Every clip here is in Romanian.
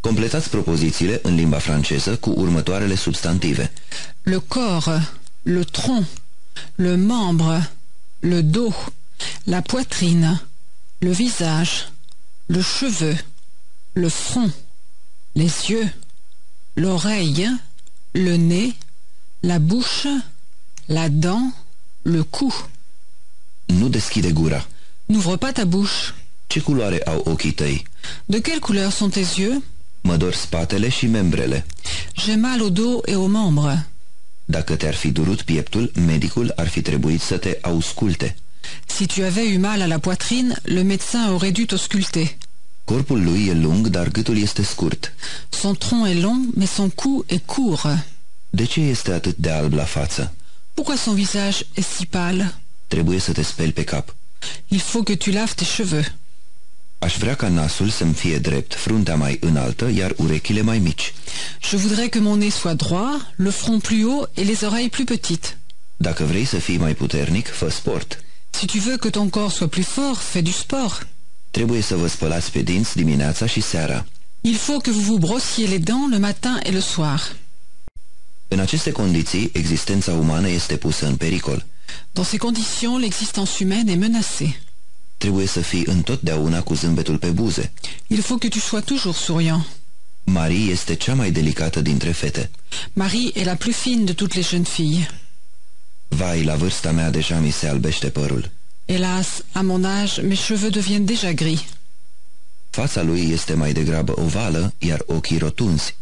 Completați propozițiile în limba franceză cu următoarele substantive. Le corps, le tronc, le membre, le dos, la poitrine, le visage, le cheveu, le front, les yeux, l'oreille, le nez, la bouche, la dent, le cou. Nu deschide gura. N'ouvre pas ta bouche. Ce culoare au ochii tăi? De quelle couleur sont tes yeux? Mă dor spatele și membrele. J'ai mal au dos et aux membres. Dacă te-ar fi durut pieptul, medicul ar fi trebuit să te ausculte. Si tu avais eu mal à la poitrine, le médecin aurait dû t'ausculter. Corpul lui e lung, dar gâtul este scurt. Son tronc est long, mais son cou est court. De ce este atât de alb la față? Pourquoi son visage est si pâle Trebuie să te speli pe cap. Il faut que tu laves tes cheveux. Aș vrea ca nasul să-mi fie drept, fruntea mai înaltă, iar urechile mai mici. Je voudrais que mon nez soit droit, le front plus haut et les oreilles plus petites. Dacă vrei să fii mai puternic, fă sport. Si tu veux que ton corps soit plus fort, fais du sport. Trebuie să vă spălați pe dinți dimineața și seara. Il faut que vous vous brossiez les dents le matin et le soir. În aceste condiții, existența umană este pusă în pericol. Dans ces conditions, l'existence humaine est menacée. Trebuie să fii întotdeauna cu zâmbetul pe buze. Il faut que tu sois toujours souriant. Marie este cea mai delicată dintre fete. Marie est la plus fine de toutes les jeunes filles. Vai, la vârsta mea deja mi se albește părul. Hélas, à mon âge, mes cheveux deviennent déjà gris. Fața lui este mai degrabă ovală, iar ochii rotunzi.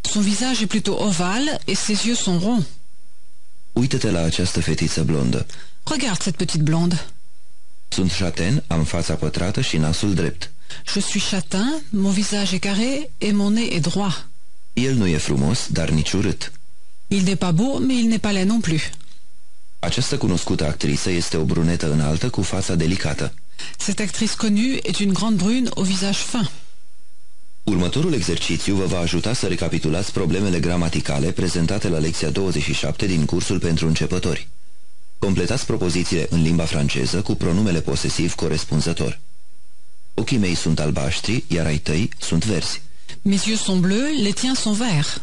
Son visage est plutôt ovale et ses yeux sont ronds. Uită-te la această fetiță blondă. Regarde cette petite blonde. Sunt șaten, am fața pătrată și nasul drept. Je suis châtain, mon visage est carré et mon nez est droit. El nu e frumos, dar nici urât. Il n'est pas beau, mais il n'est pas laid non plus. Această cunoscută actriță este o brunetă înaltă cu fața delicată. Cette actrice connue est une grande brune au visage fin. Următorul exercițiu vă va ajuta să recapitulați problemele gramaticale prezentate la lecția 27 din cursul pentru începători. Completați propozițiile în limba franceză cu pronumele posesiv corespunzător. Ochii mei sunt albaștri, iar ai tăi sunt verzi. Mes yeux sont bleus, les tiens sont verts.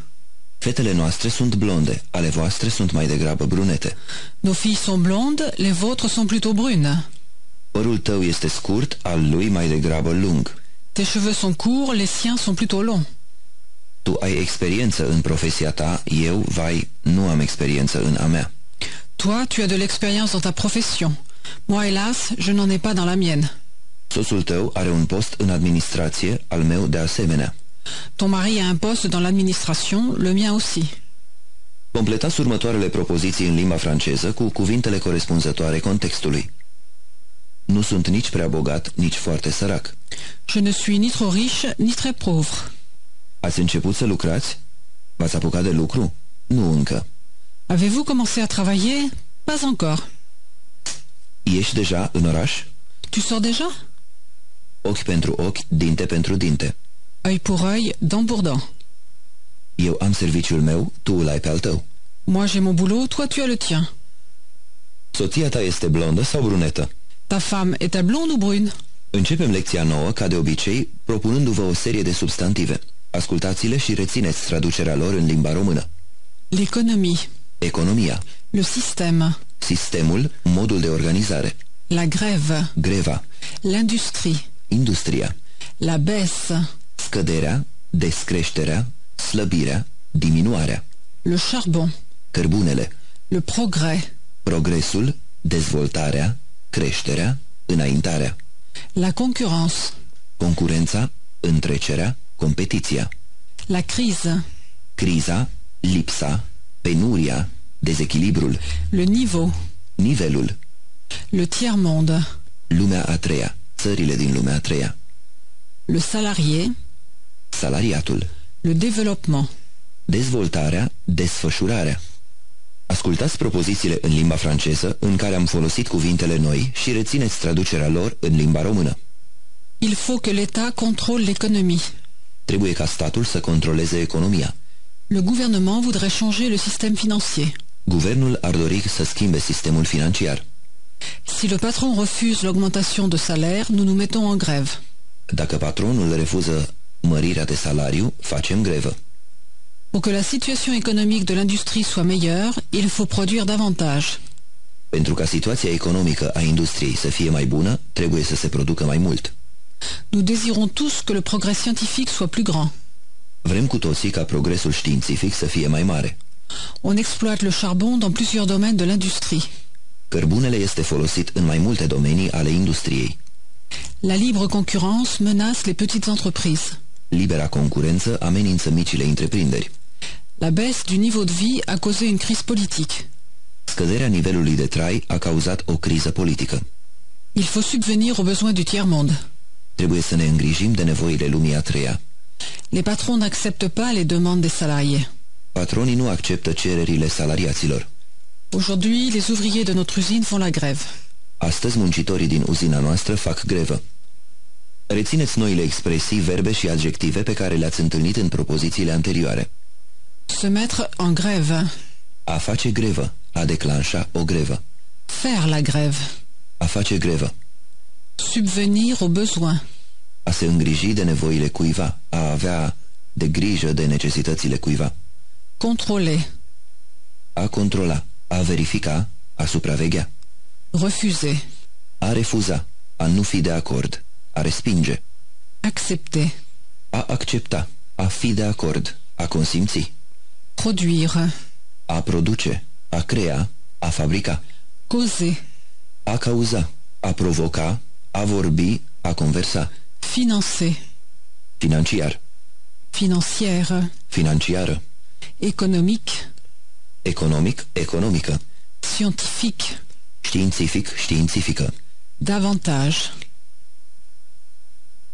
Fetele noastre sunt blonde, ale voastre sunt mai degrabă brunete. Nos filles sont blondes, les vôtres sont plutôt brunes. Părul tău este scurt, al lui mai degrabă lung. Tes cheveux sont courts, les siens sont plutôt longs. Tu ai experiență în profesia ta, eu, vai, nu am experiență în a mea. Toi, tu as de l'expérience dans ta profession. Moi, hélas, je n'en ai pas dans la mienne. Soțul tău are un post în administrație, al meu de asemenea. Ton mari a un poste dans l'administration, le mien aussi. Completați următoarele propoziții în limba franceză cu cuvintele corespunzătoare contextului. Nu sunt nici prea bogat, nici foarte sărac. Je ne suis ni trop riche, ni très pauvre. Ați început să lucrați? V-ați apucat de lucru? Nu încă. Avez-vous commencé à travailler Pas encore. Ești deja în oraș? Tu sors déjà Ochi pentru ochi, dinte pentru dinte. Œil pour œil, dent pour dent. Eu am serviciul meu, tu îl ai pe al tău. Moi j'ai mon boulot, toi tu as le tien. Soția ta este blondă sau brunetă? Ta femme est-elle blonde ou brune Începem lecția nouă, ca de obicei, propunându-vă o serie de substantive. Ascultați-le și rețineți traducerea lor în limba română. L'économie, Economia, le système, sistemul, modul de organizare, la grève, greva, l'industrie, industria, la baisse, scăderea, descreșterea, slăbirea, diminuarea, le charbon, cărbunele, le progrès, progresul, dezvoltarea, creșterea, înaintarea, la concurrence, concurența, întrecerea, competiția, la crise, criza, lipsa, penuria, dezechilibrul, le niveau, nivelul, le tiers-monde, lumea a treia, țările din lumea a treia, le salarié, salariatul, le développement. dezvoltarea, desfășurarea. Ascultați propozițiile în limba franceză în care am folosit cuvintele noi și rețineți traducerea lor în limba română. Il faut que l'État contrôle l'économie. Trebuie ca statul să controleze economia. Le gouvernement voudrait changer le système financier. Guvernul ar dori să schimbe sistemul financiar. Si le patron refuse l'augmentation de salaire, nous nous mettons en grève. Dacă patronul refuză mărirea de salariu, facem grevă. Pour que la situation économique de l'industrie soit meilleure, il faut produire davantage. Pentru ca situația economică a industriei să fie mai bună, trebuie să se producă mai mult. Nous désirons tous que le progrès scientifique soit plus grand. Vrem cu toții ca progresul științific să fie mai mare. On exploite le charbon dans plusieurs domaines de l'industrie. Cărbunele este folosit în mai multe domenii ale industriei. La libre concurrence menace les petites entreprises. Libera concurență amenință micile întreprinderi. La baisse du niveau de vie a causé une crise politique. Scăderea nivelului de trai a cauzat o criză politică. Il faut subvenir aux besoins du tiers-monde. Trebuie să ne îngrijim de nevoile lumii a treia. Les patrons n'acceptent pas les demandes des salariés. Patronii nu acceptă cererile salariaților. Aujourd'hui, les ouvriers de notre usine font la grève. Astăzi muncitorii din uzina noastră fac grevă. Rețineți noile expresii, verbe și adjective pe care le-ați întâlnit în propozițiile anterioare. Se mettre en grève. A face grevă, a declanșa o grevă. Faire la grève. A face grevă. Subvenir aux besoins. A se îngriji de nevoile cuiva, a avea de grijă de necesitățile cuiva. Contrôler. A controla, a verifica, a supraveghea. Refuser. A refuza, a nu fi de acord, a respinge. Accepter. A accepta, a fi de acord, a consimți. Produire. A produce, a crea, a fabrica. Causer. A cauza, a provoca, a vorbi, a conversa. Financer. Financiar, Financière. financiară. Économique. Economic, economică. Scientifique. Științific, științifică. Davantage.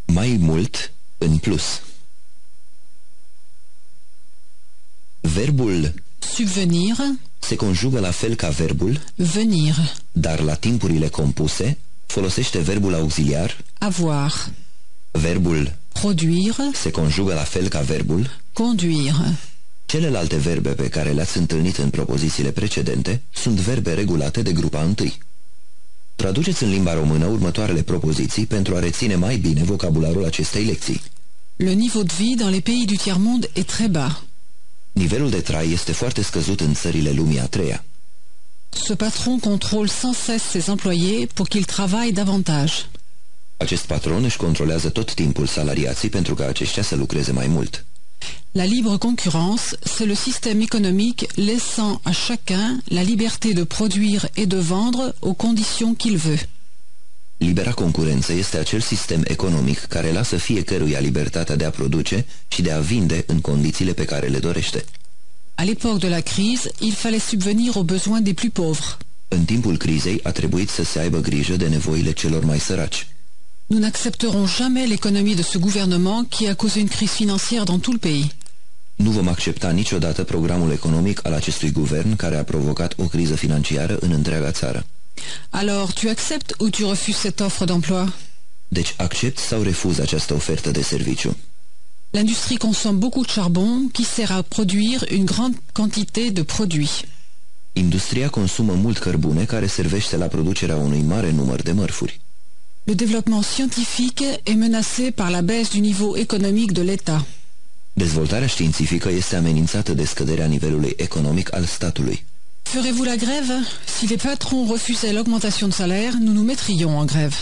Mai mult, în plus. Verbul Subvenir. se conjugă la fel ca verbul, Venir. dar la timpurile compuse folosește verbul auxiliar. Avoir. Verbul Produire. se conjugă la fel ca verbul. Conduire. Celelalte verbe pe care le-ați întâlnit în propozițiile precedente sunt verbe regulate de grupa întâi. Traduceți în limba română următoarele propoziții pentru a reține mai bine vocabularul acestei lecții. Le niveau de vie dans les pays du tiers-monde est très bas. Nivelul de trai este foarte scăzut în țările lumii a treia. Ce patron contrôle sans cesse ses employés pour qu'ils travaillent davantage. Acest patron își controlează tot timpul salariații pentru ca aceștia să lucreze mai mult. La libre concurrence, c'est le système économique laissant à chacun la liberté de produire et de vendre aux conditions qu'il veut. Libera concurență este acel sistem economic care lasă fiecăruia libertatea de a produce și de a vinde în condițiile pe care le dorește. À l'époque de la crise, il fallait subvenir aux besoins des plus pauvres. În timpul crizei a trebuit să se aibă grijă de nevoile celor mai săraci. Nous n'accepterons jamais l'économie de ce gouvernement qui a causé une crise financière dans tout le pays. Nu vom accepta niciodată programul economic al acestui guvern care a provocat o criză financiară în întreaga țară. Alors, tu acceptes ou tu refuses cette offre d'emploi Deci accept sau refuz această ofertă de serviciu. L'industrie consomme beaucoup de charbon qui sert à produire une grande quantité de produits. Industria consumă mult cărbune care servește la producerea unui mare număr de mărfuri. Le développement scientifique est menacé par la baisse du niveau économique de l'État. Dezvoltarea științifică este amenințată de scăderea nivelului economic al statului. Ferez-vous la grève Si les patrons refusaient l'augmentation de salaire, nous nous mettrions en grève.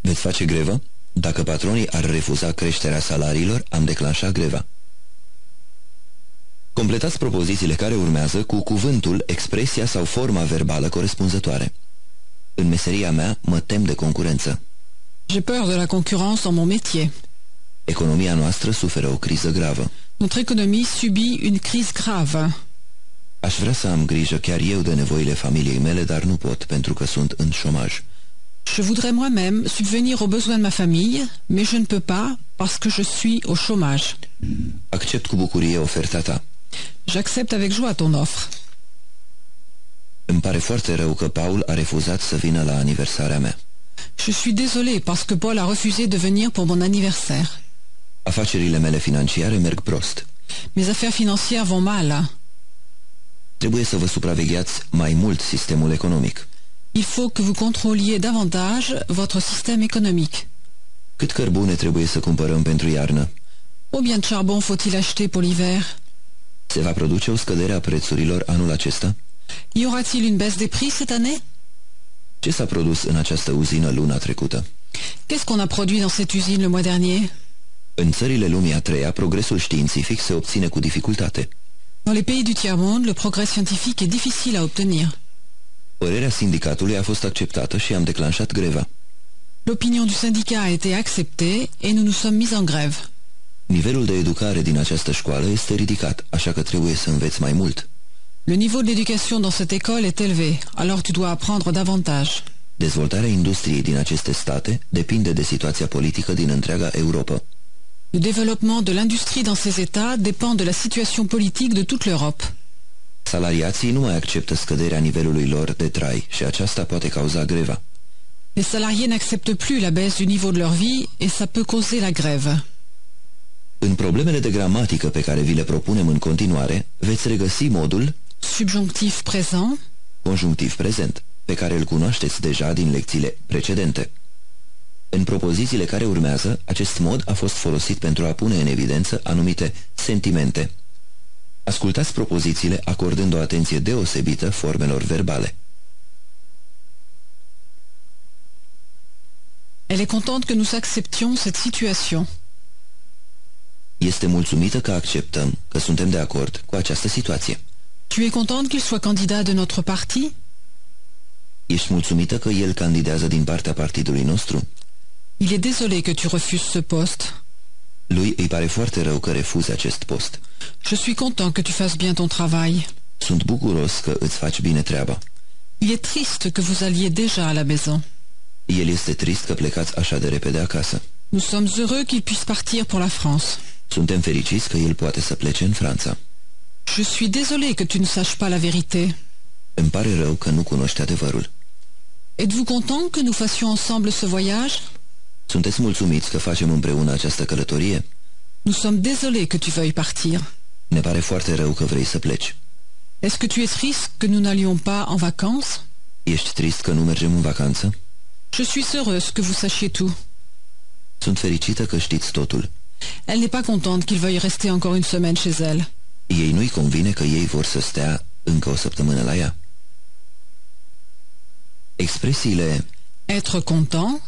Veți face grevă? Dacă patronii ar refuza creșterea salariilor, am declanșat greva. Completați propozițiile care urmează cu cuvântul, expresia sau forma verbală corespunzătoare. În meseria mea mă tem de concurență. J'ai peur de la concurrence dans mon métier. Economia noastră suferă o criză gravă. Notre économie subit une crise grave. Aș vrea să am grijă chiar eu de nevoile familiei mele, dar nu pot pentru că sunt în șomaj. Je voudrais moi-même subvenir aux besoins de ma famille, mais je ne peux pas parce que je suis au chômage. Accept cu bucurie oferta ta. J'accepte avec joie ton offre. Îmi pare foarte rău că Paul a refuzat să vină la aniversarea mea. Je suis désolée parce que Paul a refusé de venir pour mon anniversaire. Afacerile mele financiare merg prost. Mes affaires financières vont mal. Trebuie să vă supravegheați mai mult sistemul economic. Il faut que vous contrôliez davantage votre système économique. Cât cărbune trebuie să cumpărăm pentru iarnă? Combien de charbon faut-il acheter pour l'hiver Se va produce o scădere a prețurilor anul acesta? Y aura-t-il une baisse des prix cette année Ce s-a produs în această uzină luna trecută? Qu'est-ce qu'on a produit dans cette usine le mois dernier În țările lumii a treia, progresul științific se obține cu dificultate. Dans les pays du tiers-monde, le progrès scientifique est difficile à obtenir. Părerea sindicatului a fost acceptată și am declanșat greva. L'opinion du syndicat a été acceptée et nous nous sommes mis en grève. Nivelul de educare din această școală este ridicat, așa că trebuie să înveți mai mult. Le niveau de l'éducation dans cette école est élevé, alors tu dois apprendre davantage. Dezvoltarea industriei din aceste state depinde de situația politică din întreaga Europa. Le développement de l'industrie dans ces États dépend de la situation politique de toute l'Europe. Salariații nu mai acceptă scăderea nivelului lor de trai și aceasta poate cauza greva. Les salariés n'acceptent plus la baisse du niveau de leur vie et ça peut causer la grève. În problemele de gramatică pe care vi le propunem în continuare, veți regăsi modul Subjonctif présent, conjunctiv prezent, pe care îl cunoașteți deja din lecțiile precedente. În propozițiile care urmează, acest mod a fost folosit pentru a pune în evidență anumite sentimente. Ascultați propozițiile acordând o atenție deosebită formelor verbale. elle est contente que nous acceptions cette situation. Este mulțumită că acceptăm, că suntem de acord cu această situație. Tu es contente qu'il soit candidat de notre parti? Ești mulțumită că el candidează din partea partidului nostru? Il est désolé que tu refuses ce poste. Lui îi pare foarte rău că refuzi acest post. Je suis content que tu fasses bien ton travail. Sunt bucuros că îți faci bine treaba. Il est triste que vous alliez déjà à la maison. El este trist că plecați așa de repede acasă. Nous sommes heureux qu'il puisse partir pour la France. Suntem fericiți că el poate să plece în Franța. Je suis désolé que tu ne saches pas la vérité. Îmi pare rău că nu cunoști adevărul. Êtes-vous content que nous fassions ensemble ce voyage? Sunteți mulțumiți că facem împreună această călătorie? Nous sommes désolés que tu veuilles partir. Ne pare foarte rău că vrei să pleci. Est-ce que tu es triste que nous n'allions pas en vacances? Ești trist că nu mergem în vacanță? Je suis heureuse que vous sachiez tout. Sunt fericită că știți totul. Elle n'est pas contente qu'il veuille rester encore une semaine chez elle. Ei nu-i convine că ei vor să stea încă o săptămână la ea. Expresiile Être content,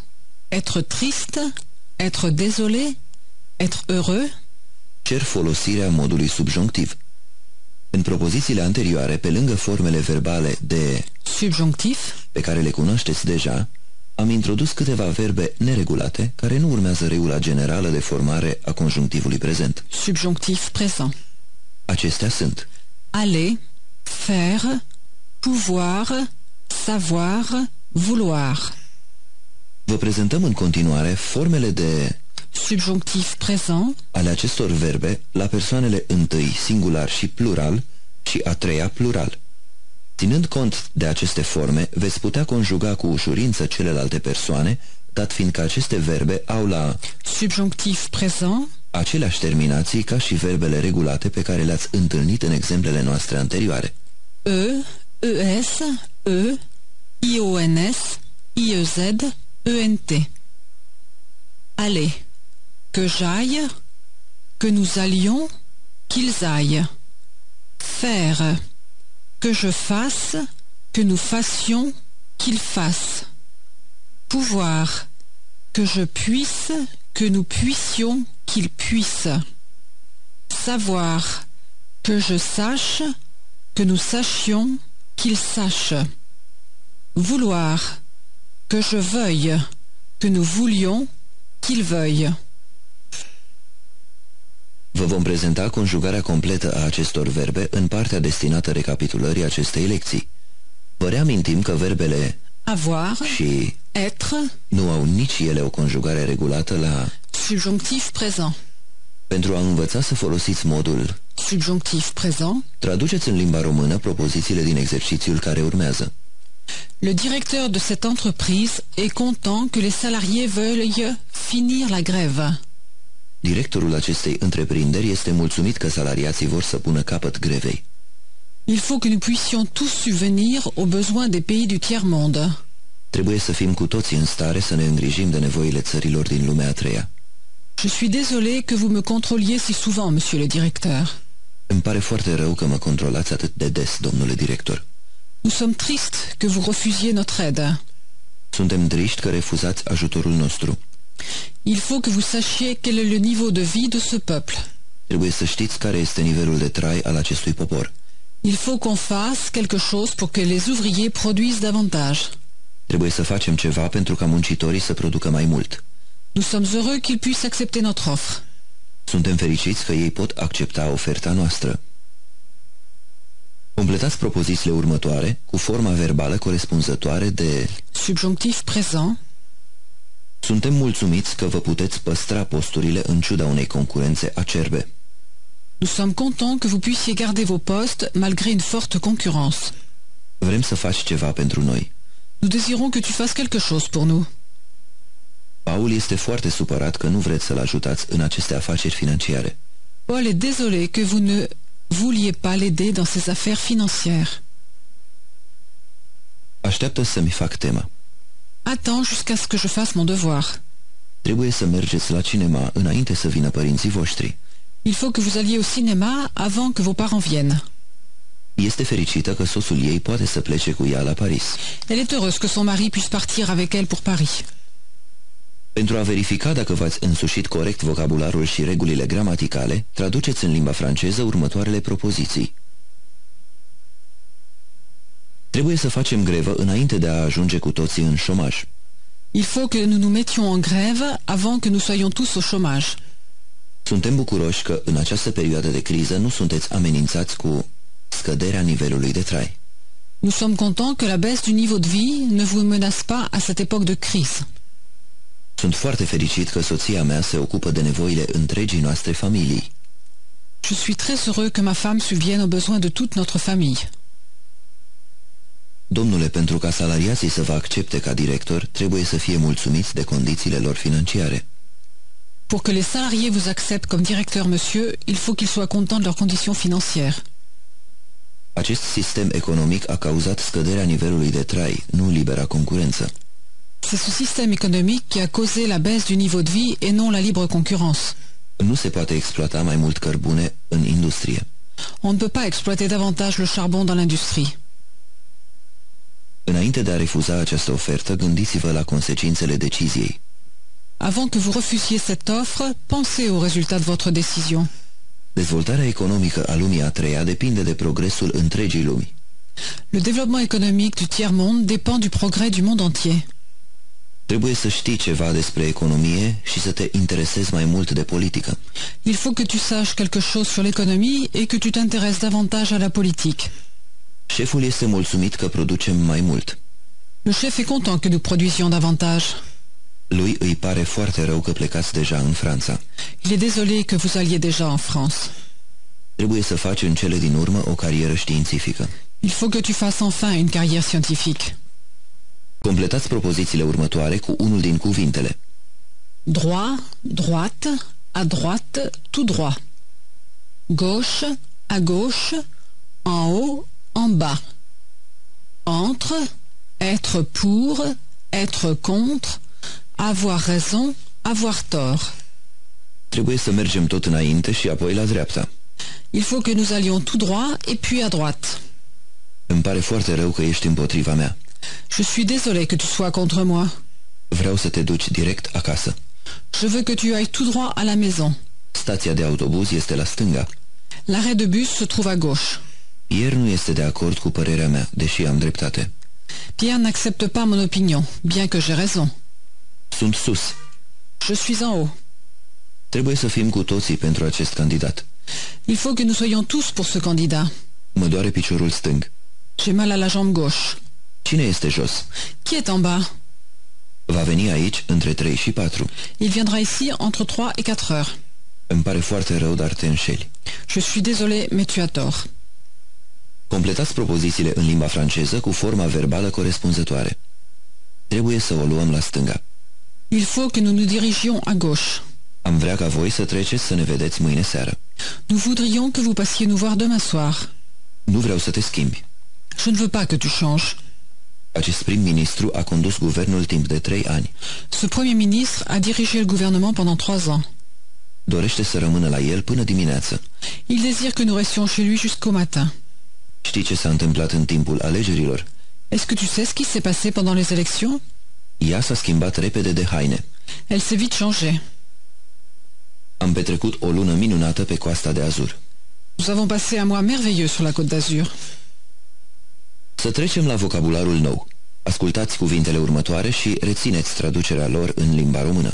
être triste, être désolé, être heureux cer folosirea modului subjonctiv. În propozițiile anterioare, pe lângă formele verbale de subjonctif, pe care le cunoașteți deja, am introdus câteva verbe neregulate care nu urmează regula generală de formare a conjunctivului prezent. subjonctif présent. Acestea sunt Aller, faire, pouvoir, savoir, vouloir. Vă prezentăm în continuare formele de Subjonctif présent, ale acestor verbe la persoanele întâi singular și plural și a treia plural. Ținând cont de aceste forme, veți putea conjuga cu ușurință celelalte persoane, dat fiindcă aceste verbe au la subjonctif présent, aceleași terminații ca și verbele regulate pe care le-ați întâlnit în exemplele noastre anterioare. E, ES, E, IONS, IEZ, ENT. Allez, que j'aille, que nous allions, qu'ils aillent. Faire, que je fasse, que nous fassions, qu'ils fassent. Pouvoir, que je puisse, que nous puissions, qu'ils puissent. Savoir, que je sache, que nous sachions, qu'ils sachent. Vouloir, que je veuille, que nous voulions, qu'ils veuillent. Vă vom prezenta conjugarea completă a acestor verbe în partea destinată recapitulării acestei lecții. Vă reamintim că verbele Avoir, și être, nu au nici ele o conjugare regulată la... subjonctif présent. Pentru a învăța să folosiți modul Subjonctif présent. Traduceți în limba română propozițiile din exercițiul care urmează. Le directeur de cette entreprise est content que les salariés veuillent finir la grève. Directorul acestei întreprinderi este mulțumit că salariații vor să pună capăt grevei. Il faut que nous puissions tous subvenir aux besoins des pays du tiers-monde. Trebuie să fim cu toții în stare să ne îngrijim de nevoile țărilor din lumea a treia. Je suis désolé que vous me contrôliez si souvent, monsieur le directeur. Îmi pare foarte rău că mă controlați atât de des, domnule director. Nous sommes tristes que vous refusiez notre aide. Suntem triști că refuzați ajutorul nostru. Il faut que vous sachiez quel est le niveau de vie de ce peuple. Trebuie să știți care este nivelul de trai al acestui popor. Il faut qu'on fasse quelque chose pour que les ouvriers produisent davantage. Trebuie să facem ceva pentru ca muncitorii să producă mai mult. Nous sommes heureux qu'ils puissent accepter notre offre. Suntem fericiți că ei pot accepta oferta noastră. Completați propozițiile următoare cu forma verbală corespunzătoare de Subjonctif présent. Suntem mulțumiți că vă puteți păstra posturile în ciuda unei concurențe acerbe. Nous sommes contents que vous puissiez garder vos postes malgré une forte concurrence. Vrem să faci ceva pentru noi. Nous désirons que tu fasses quelque chose pour nous. Paul este foarte supărat că nu vreți să-l ajutați în aceste afaceri financiare. Paul est désolé que vous ne vouliez pas l'aider dans ses affaires financières. Așteaptă să-mi fac tema. Attends jusqu'à ce que je fasse mon devoir. Trebuie să mergeți la cinema înainte să vină părinții voștri. Il faut que vous alliez au cinéma avant que vos parents viennent. Este fericită că soțul ei poate să plece cu ea la Paris. Elle est heureuse que son mari puisse partir avec elle pour Paris. Pentru a verifica dacă v-ați însușit corect vocabularul și regulile gramaticale, traduceți în limba franceză următoarele propoziții. Trebuie să facem grevă înainte de a ajunge cu toții în șomaj. Il faut que nous nous mettions en grève avant que nous soyons tous au chômage. Suntem bucuroși că în această perioadă de criză nu sunteți amenințați cu scăderea nivelului de trai. Nous sommes contents que la baisse du niveau de vie ne vous menace pas à cette époque de crise. Sunt foarte fericit că soția mea se ocupă de nevoile întregii noastre familii. Je suis très heureux que ma femme subvienne aux besoins de toute notre famille. Domnule, pentru ca salariații să vă accepte ca director, trebuie să fie mulțumiți de condițiile lor financiare. Pour que les salariés vous acceptent comme directeur, monsieur, il faut qu'ils soient contents de leurs conditions financières. Acest sistem economic a cauzat scăderea nivelului de trai, nu libera concurență. C'est ce système économique qui a causé la baisse du niveau de vie et non la libre concurrence. Nu se poate exploata mai mult cărbune în industrie. On ne peut pas exploiter davantage le charbon dans l'industrie. Înainte de a refuza această ofertă, gândiți-vă la consecințele deciziei. Avant que vous refusiez cette offre, pensez au résultat de votre décision. Dezvoltarea economică a lumii a treia depinde de progresul întregii lumi. Le développement économique du tiers-monde dépend du progrès du monde entier. Trebuie să știi ceva despre economie și să te interesezi mai mult de politică. Il faut que tu saches quelque chose sur l'économie et que tu t'intéresses davantage à la politique. Șeful este mulțumit că producem mai mult. Le chef est content que nous produisions davantage. Lui îi pare foarte rău că plecați deja în Franța. Il est désolé que vous alliez déjà en France. Trebuie să faci în cele din urmă o carieră științifică. Il faut que tu fasses enfin une carrière scientifique. Completați propozițiile următoare cu unul din cuvintele. Droit, droite, à droite, tout droit. Gauche, à gauche, en haut, en bas. Entre, être pour, être contre, avoir raison, avoir tort. Trebuie să mergem tot înainte și apoi la dreapta. Il faut que nous allions tout droit et puis à droite. Îmi pare foarte rău că ești împotriva mea. Je suis désolé que tu sois contre moi. Vreau să te duci direct acasă. Je veux que tu ailles tout droit à la maison. Stația de autobuz este la stânga. L'arrêt de bus se trouve à gauche. Pierre nu este de acord cu părerea mea, deși am dreptate. Pierre n'accepte pas mon opinion, bien que j'ai raison. Sunt sus. Je suis en haut. Trebuie să fim cu toții pentru acest candidat. Il faut que nous soyons tous pour ce candidat. Mă doare piciorul stâng. J'ai mal à la jambe gauche. Cine este jos? Qui est en bas Va veni aici între 3 și 4. Il viendra ici entre 3 et 4 heures. Îmi pare foarte rău, dar te înșeli. Je suis désolé, mais tu as tort. Completați propozițiile în limba franceză cu forma verbală corespunzătoare. Trebuie să o luăm la stânga. Il faut que nous nous dirigions à gauche. Am vrea ca voi să treceți să ne vedeți mâine seară. Nous voudrions que vous passiez nous voir demain soir. Nu vreau să te schimbi. Je ne veux pas que tu changes. Acest prim-ministru a condus guvernul timp de trei ani. Ce Premier ministre a dirigé le gouvernement pendant trois ans. Dorește să rămână la el până dimineață. Il désire que nous restions chez lui jusqu'au matin. Știi ce s-a întâmplat în timpul alegerilor? Est-ce que tu sais ce qui s'est passé pendant les élections? Ea s-a schimbat repede de haine. Elle s'est vite changée. Am petrecut o lună minunată pe coasta de Azur. Nous avons passé un mois merveilleux sur la côte d'Azur. Să trecem la vocabularul nou. Ascultați cuvintele următoare și rețineți traducerea lor în limba română.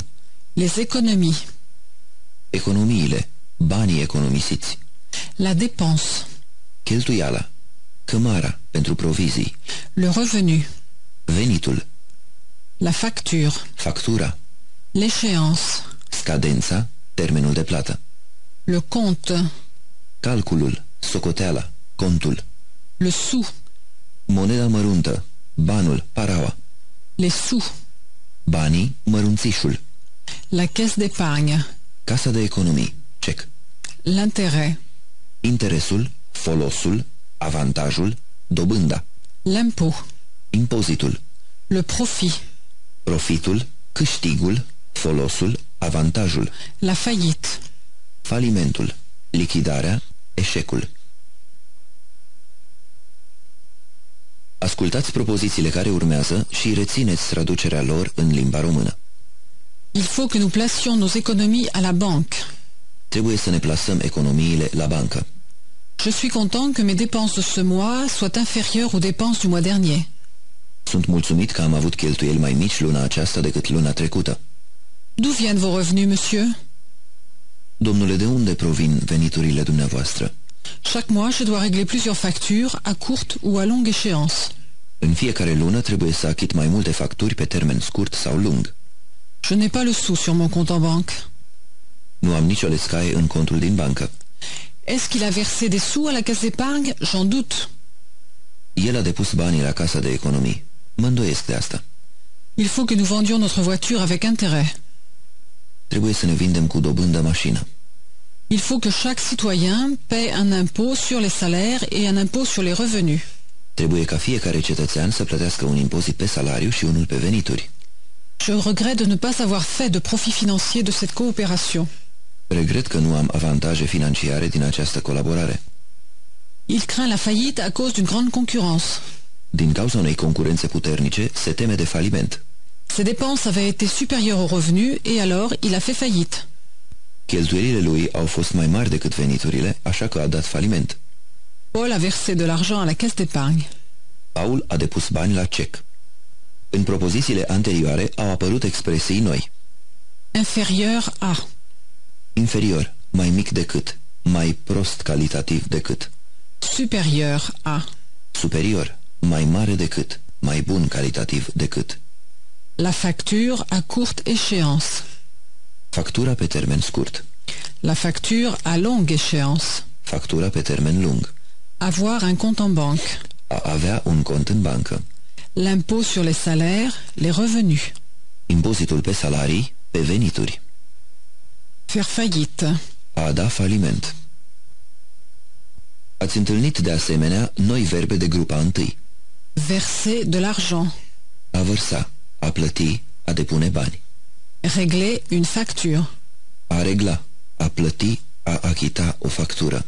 Les économies. Economiile, banii economisiți, La dépense. cheltuiala, cămara pentru provizii, Le revenu. venitul, La facture. factura, L'échéance. scadența, termenul de plată, Le compte. calculul, socoteala, contul, Le sou. Moneda măruntă, banul, paraua, Les sous. banii, mărunțișul, La caisse d'épargne. casa de economii, cec, L'intérêt. interesul, folosul, avantajul, dobânda, L'impôt. impozitul, Le profit. profitul, câștigul, folosul, avantajul, La faillite. falimentul, lichidarea, eșecul. Ascultați propozițiile care urmează și rețineți traducerea lor în limba română. Il faut que nous placions nos économies à la banque. Trebuie să ne plasăm economiile la bancă. Je suis content que mes dépenses de ce mois soient inférieures aux dépenses du mois dernier. Sunt mulțumit că am avut cheltuieli mai mici luna aceasta decât luna trecută. D'où viennent vos revenus, monsieur Domnule, de unde provin veniturile dumneavoastră? Chaque mois, je dois régler plusieurs factures à courte ou à longue échéance. În fiecare lună trebuie să achit mai multe facturi pe termen scurt sau lung. Je n'ai pas le sou sur mon compte en banque. Nu am nicio lescaie în contul din bancă. Est-ce qu'il a versé des sous à la caisse d'épargne? J'en doute. El a depus banii la casa de economii. Mă îndoiesc de asta. Il faut que nous vendions notre voiture avec intérêt. Trebuie să ne vindem cu dobândă mașină. Il faut que chaque citoyen paie un impôt sur les salaires et un impôt sur les revenus. Trebuie ca fiecare cetățean să plătească un impozit pe salariu și unul pe venituri. Je regrette de ne pas avoir fait de profit financier de cette coopération. Regret că nu am avantaje financiare din această colaborare. Il craint la faillite à cause d'une grande concurrence. Din cauza unei concurențe puternice, se teme de faliment. Ses dépenses avaient été supérieures aux revenus et alors il a fait faillite. Cheltuielile lui au fost mai mari decât veniturile, așa că a dat faliment. Paul a versé de l'argent à la caisse d'épargne. Paul a depus bani la cec. În propozițiile anterioare au apărut expresii noi. Inférieur à. Inferior, mai mic decât, mai prost calitativ decât. Supérieur à. Superior, mai mare decât, mai bun calitativ decât. La facture à courte échéance. Factura pe termen scurt. La facture à longue échéance. Factura pe termen lung. Avoir un compte en banque. A avea un cont în bancă. L'impôt sur les salaires, les revenus. Impozitul pe salarii, pe venituri. Faire faillite. A da faliment. Ați întâlnit de asemenea noi verbe de grupa întâi. Verser de l'argent. A vărsa, a plăti, a depune bani. Régler une facture. A regla, a plăti, a achita o factură.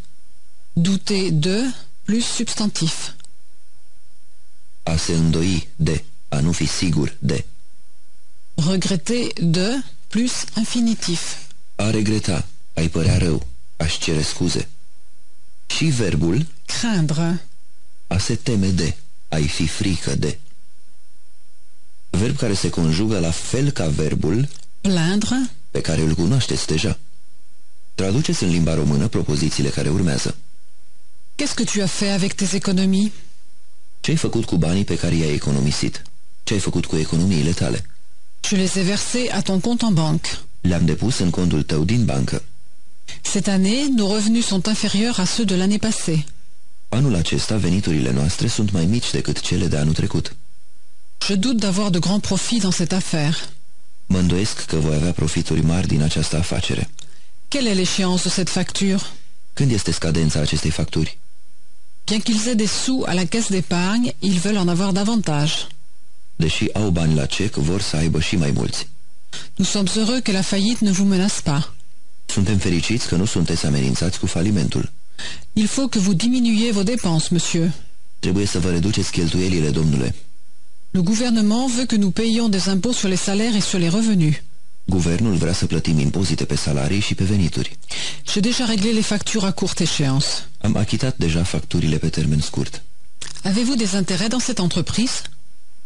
Douter de plus substantif. A se îndoi de, a nu fi sigur de. Regretter de plus infinitif. A regreta, a-i părea rău, a-și cere scuze. Și verbul? Craindre. a se teme de, a-i fi frică de. Verb care se conjugă la fel ca verbul Plaindre. pe care îl cunoașteți deja. Traduceți în limba română propozițiile care urmează. Qu'est-ce que tu as fait avec tes économies Ce-ai făcut cu banii pe care i-ai economisit? Ce-ai făcut cu economiile tale? Je les ai versés à ton compte en banque. Le-am depus în contul tău din bancă. Cette année, nos revenus sont inférieurs à ceux de l'année passée. Anul acesta, veniturile noastre sunt mai mici decât cele de anul trecut. Je doute d'avoir de grands profits dans cette affaire. Mă îndoiesc că voi avea profituri mari din această afacere. Quelle est l'échéance de cette facture Când este scadența acestei facturi? Bien qu'ils aient des sous à la caisse d'épargne, ils veulent en avoir davantage. Deși au bani la cec, vor să aibă și mai mulți. Nous sommes heureux que la faillite ne vous menace pas. Suntem fericiți că nu sunteți amenințați cu falimentul. Il faut que vous diminuiez vos dépenses, monsieur. Trebuie să vă reduceți cheltuielile, domnule. Le gouvernement veut que nous payions des impôts sur les salaires et sur les revenus. Guvernul vrea să plătim impozite pe salarii și pe venituri. J'ai déjà réglé les factures à courte échéance. Am achitat deja facturile pe termen scurt. Avez-vous des intérêts dans cette entreprise?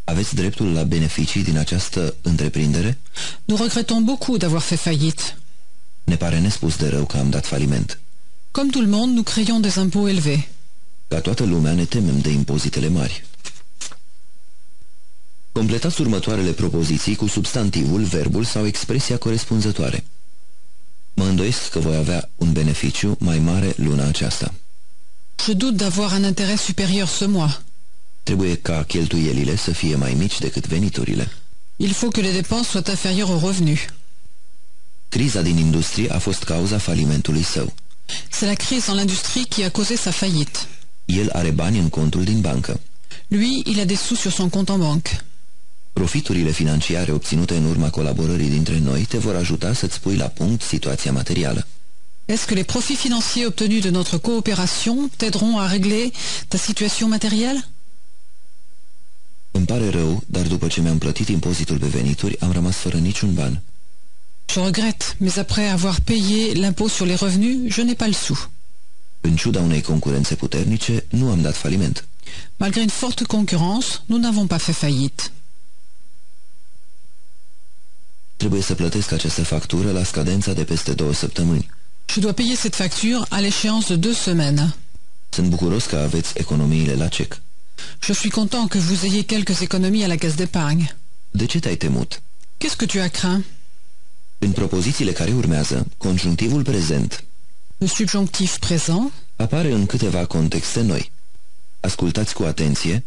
Aveți dreptul la beneficii din această întreprindere? Nous regrettons beaucoup d'avoir fait faillite. Ne pare nespus de rău că am dat faliment. Comme tout le monde, nous crayons des impôts élevés. Ca toată lumea ne temem de impozitele mari. Completați următoarele propoziții cu substantivul, verbul sau expresia corespunzătoare. Mă îndoiesc că voi avea un beneficiu mai mare luna aceasta. Je doute d'avoir un intérêt supérieur ce mois. Trebuie ca cheltuielile să fie mai mici decât veniturile. Il faut que les dépenses soient inférieures aux revenus. Criza din industrie a fost cauza falimentului său. C'est la crise dans l'industrie qui a causé sa faillite. El are bani în contul din bancă. Lui, il a des sous sur son compte en banque. Profiturile financiare obținute în urma colaborării dintre noi te vor ajuta să-ți pui la punct situația materială. Est-ce que les profits financiers obtenus de notre coopération t'aideront à régler ta situation matérielle Îmi pare rău, dar după ce mi-am plătit impozitul pe venituri, am rămas fără niciun ban. Je regrette, mais après avoir payé l'impôt sur les revenus, je n'ai pas le sou. În ciuda unei concurențe puternice, nu am dat faliment. Malgré une forte concurrence, nous n'avons pas fait faillite. Trebuie să plătesc această factură la scadența de peste două săptămâni. Je dois payer cette facture à l'échéance de deux semaines. Sunt bucuros că aveți economiile la cec. Je suis content que vous ayez quelques économies à la caisse d'épargne. De ce te-ai temut? Qu'est-ce que tu as craint În propozițiile care urmează, conjunctivul prezent Le subjonctif présent apare în câteva contexte noi. Ascultați cu atenție,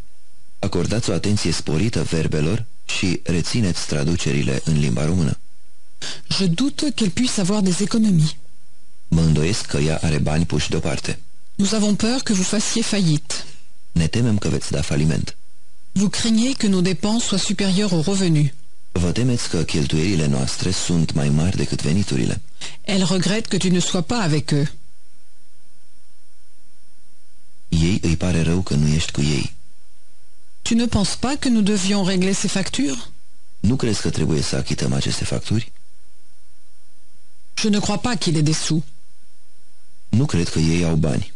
acordați o atenție sporită verbelor și rețineți traducerile în limba română. Je doute qu'elle puisse avoir des économies. Mă îndoiesc că ea are bani puși deoparte. Nous avons peur que vous fassiez faillite. Ne temem că veți da faliment. Vous craignez que nos dépenses soient supérieures aux revenus. Vă temeți că cheltuielile noastre sunt mai mari decât veniturile. Elle regrette que tu ne sois pas avec eux. Ei îi pare rău că nu ești cu ei. Tu ne penses pas que nous devions régler ces factures Nu crezi că trebuie să achităm aceste facturi? Je ne crois pas qu'il ait des sous. Nu cred că ei au bani.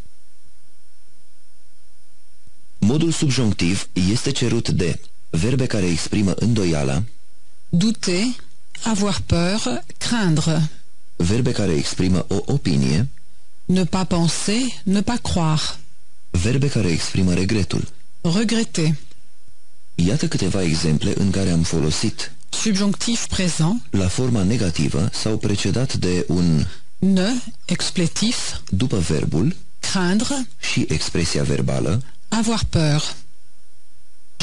Modul subjonctiv este cerut de verbe care exprimă îndoiala, Douter, avoir peur, craindre. verbe care exprimă o opinie, Ne pas penser, ne pas croire. verbe care exprimă regretul. Regretter. Iată câteva exemple în care am folosit Subjonctif présent. la forma negativă sau precedat de un Ne, explétif. după verbul Craindre, și expresia verbală avoir peur.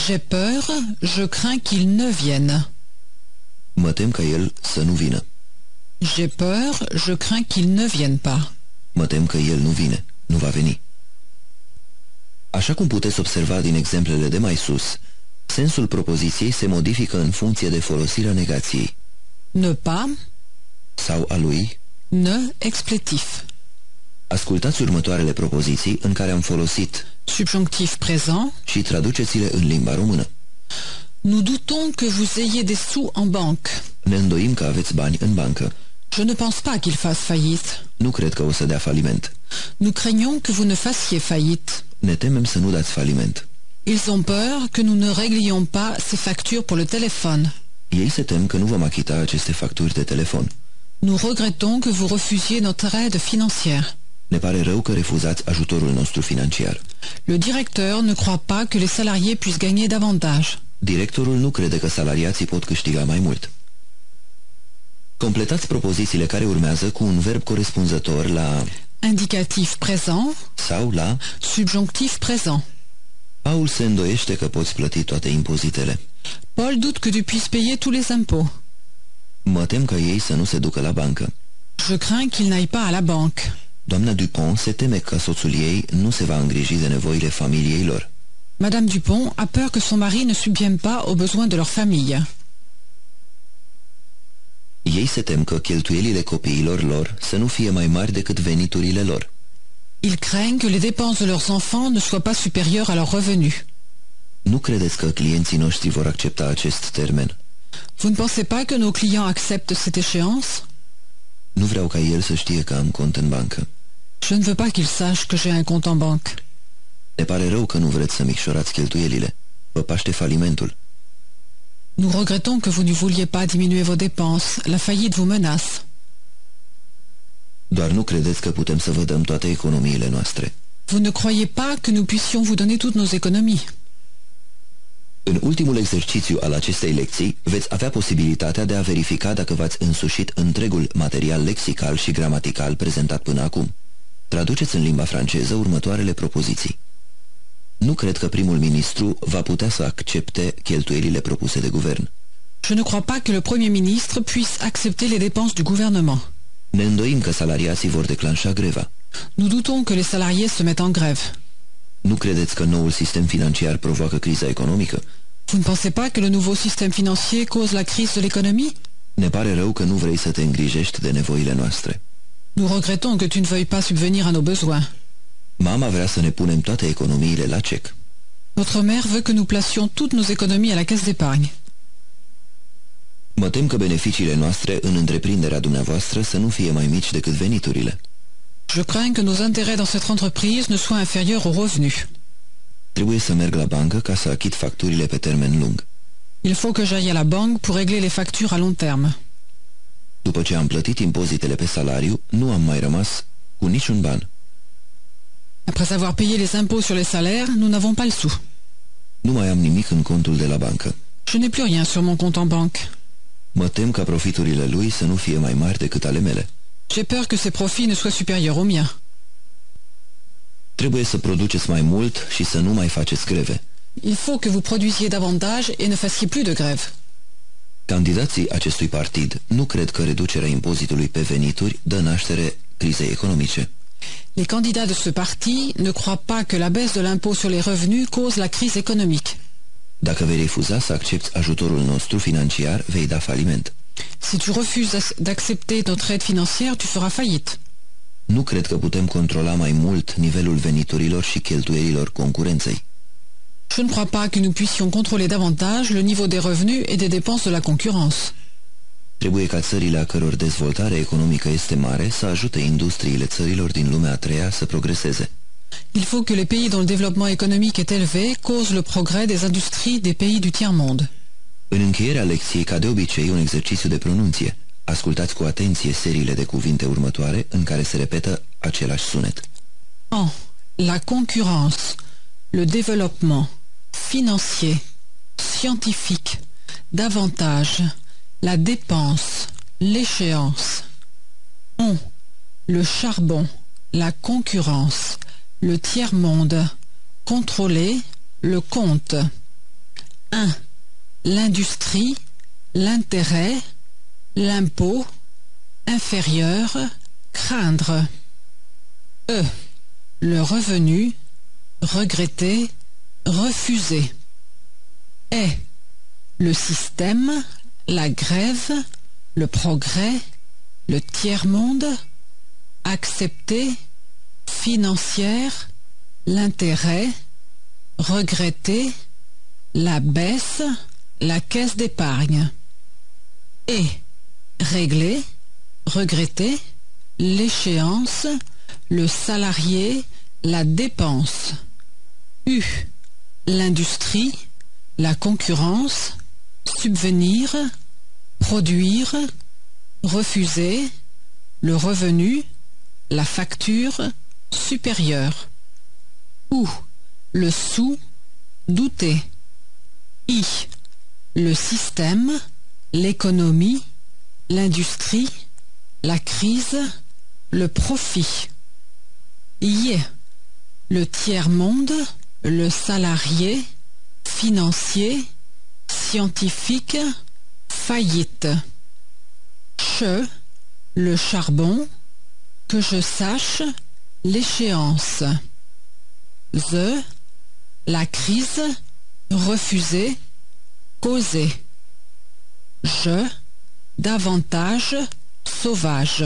J'ai peur, je crains qu'il ne vienne. mă tem ca el să nu vină. J'ai peur, je crains qu'il ne vienne pas. Mă tem că el nu vine, nu va veni. Așa cum puteți observa din exemplele de mai sus, sensul propoziției se modifică în funcție de folosirea negației Ne pas, sau a lui. ne, explétif. Ascultați următoarele propoziții în care am folosit Subjonctif présent. și traduceți-le în limba română. Nous doutons que vous ayez des sous en banque. Ne îndoim că aveți bani în bancă. Je ne pense pas qu'il fasse faillite. Nu cred că o să dea faliment. Nous craignons que vous ne fassiez faillite. Ne temem să nu dați faliment. Ils ont peur que nous ne réglions pas ces factures pour le téléphone. Ei se tem că nu vom achita aceste facturi de telefon. Nous regrettons que vous refusiez notre aide financière. Ne pare rău că refuzați ajutorul nostru financiar. Le directeur ne croit pas que les salariés puissent gagner davantage. Directorul nu crede că salariații pot câștiga mai mult. Completați propozițiile care urmează cu un verb corespunzător la Indicatif présent, sau la subjonctif présent. Paul se îndoiește că poți plăti toate impozitele. Paul doute que tu puisses payer tous les impôts. Mă tem ca ei să nu se ducă la bancă. Je crains qu'il n'aille pas à la banque. Doamna Dupont se teme că soțul ei nu se va îngriji de nevoile familiei lor. Madame Dupont a peur que son mari ne subvienne pas aux besoins de leur famille. Ei se tem că cheltuielile copiilor lor să nu fie mai mari decât veniturile lor. Ils craignent que les dépenses de leurs enfants ne soient pas supérieures à leurs revenus. Nu credeți că clienții noștri vor accepta acest termen? Vous ne pensez pas que nos clients acceptent cette échéance? Nu vreau ca el să știe că am cont în bancă. Je ne veux pas qu'ils sachent que j'ai un compte en banque. Ne pare rău că nu vreți să micșorați cheltuielile. Vă paște falimentul. Nous regrettons que vous ne vouliez pas diminuer vos dépenses. La faillite vous menace. Doar nu credeți că putem să vă dăm toate economiile noastre. Vous ne croyez pas que nous puissions vous donner toutes nos économies. În ultimul exercițiu al acestei lecții veți avea posibilitatea de a verifica dacă v-ați însușit întregul material lexical și gramatical prezentat până acum. Traduceți în limba franceză următoarele propoziții. Nu cred că primul ministru va putea să accepte cheltuielile propuse de guvern. Je ne crois pas que le Premier ministre puisse accepter les dépenses du gouvernement. Ne îndoim că salariații vor declanșa greva. Nous doutons que les salariés se mettent en grève. Nu credeți că noul sistem financiar provoacă criza economică? Vous ne pensez pas que le nouveau système financier cause la crise de l'économie Ne pare rău că nu vrei să te îngrijești de nevoile noastre. Nous regrettons que tu ne veuilles pas subvenir à nos besoins. Mama vrea să ne punem toate economiile la cec. Notre mère veut que nous placions toutes nos économies à la caisse d'épargne. Mă tem că beneficiile noastre în întreprinderea dumneavoastră să nu fie mai mici decât veniturile. Je crains que nos intérêts dans cette entreprise ne soient inférieurs aux revenus. Trebuie să merg la bancă ca să achit facturile pe termen lung. Il faut que j'aille à la banque pour régler les factures à long terme. După ce am plătit impozitele pe salariu, nu am mai rămas cu niciun ban. Après avoir payé les impôts sur les salaires, nous n'avons pas le sou. Nu mai am nimic în contul de la bancă. Je n'ai plus rien sur mon compte en banque. Mă tem ca profiturile lui să nu fie mai mari decât ale mele. J'ai peur que ses profits ne soient supérieurs aux miens. Trebuie să produceți mai mult și să nu mai faceți greve. Il faut que vous produisiez davantage et ne fassiez plus de grève. Candidații acestui partid nu cred că reducerea impozitului pe venituri dă naștere crizei economice. Les candidats de ce parti ne croient pas que la baisse de l'impôt sur les revenus cause la crise économique. Dacă vei refuza să accepti ajutorul nostru financiar, vei da faliment. Si tu refuses d'accepter notre aide financière, tu feras faillite. Nu cred că putem controla mai mult nivelul veniturilor și cheltuielilor concurenței. Je ne crois pas que nous puissions contrôler davantage le niveau des revenus et des dépenses de la concurrence. Trebuie ca țările a căror dezvoltare economică este mare să ajute industriile țărilor din lumea a treia să progreseze. Il faut que les pays dont le développement économique est élevé causent le progrès des industries des pays du tiers-monde. În încheierea lecției, ca de obicei, un exercițiu de pronunție. Ascultați cu atenție seriile de cuvinte următoare în care se repetă același sunet. En. La concurrence, le développement financier, scientifique, davantage, la dépense, l'échéance. On. Le charbon, la concurrence, le tiers-monde, contrôler, le compte. 1. L'industrie, l'intérêt, l'impôt, inférieur, craindre. E. Le revenu, regretter, refuser. Est. Le système, la grève, le progrès, le tiers-monde, accepter, financière, l'intérêt, regretter, la baisse, la caisse d'épargne. Et régler, regretter, l'échéance, le salarié, la dépense. U. L'industrie, la concurrence, subvenir, produire, refuser, le revenu, la facture, supérieur. Ou le sous, douter. I. Le système, l'économie, l'industrie, la crise, le profit. Y. Le tiers-monde, le salarié, financier, scientifique, faillite. Che, le charbon, que je sache, l'échéance. The, la crise, refuser, causer. Je, davantage, sauvage.